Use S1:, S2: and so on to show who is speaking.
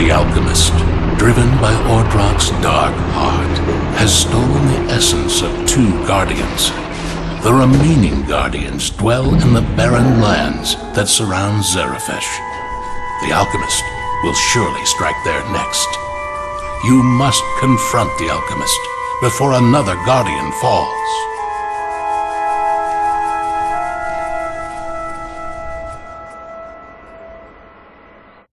S1: The alchemist, driven by Ordrak's dark heart, has stolen the essence of two guardians. The remaining guardians dwell in the barren lands that surround Zeryphesh. The alchemist will surely strike there next. You must confront the alchemist before another guardian falls.